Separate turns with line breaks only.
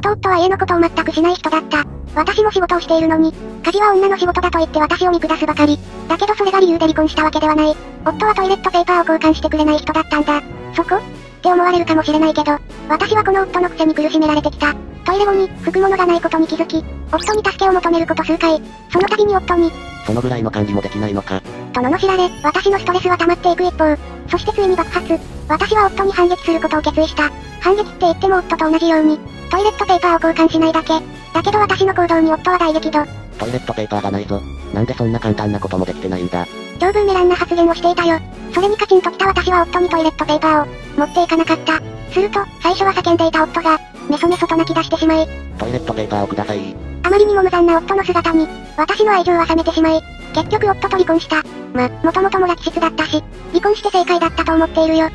元夫は家のことを全くしない人だった。私も仕事をしているのに、家事は女の仕事だと言って私を見下すばかり。だけどそれが理由で離婚したわけではない。夫はトイレットペーパーを交換してくれない人だったんだ。そこ？って思われるかもしれないけど、私はこの夫のくせに苦しめられてきた。トイレ後に、拭くものがないことに気づき、夫に助けを求めること数回、その度に夫に、
そのぐらいの管理もできないのか。
と罵られ、私のストレスは溜まっていく一方、そしてついに爆発。私は夫に反撃することを決意した。反撃って言っても夫と同じように、トイレットペーパーを交換しないだけ。だけど私の行動に夫は大激怒。
トイレットペーパーがないぞ。なんでそんな簡単なこともできてないんだ。
長文メランな発言をしていたよ。それにカチンときた私は夫にトイレットペーパーを持っていかなかった。すると、最初は叫んでいた夫が、メソメソと泣き出してしまい。
トイレットペーパーをください。
あまりにも無残な夫の姿に、私の愛情は冷めてしまい、結局夫と離婚した。ま、もともともラキシスだったし、離婚して正解だったと思っているよ。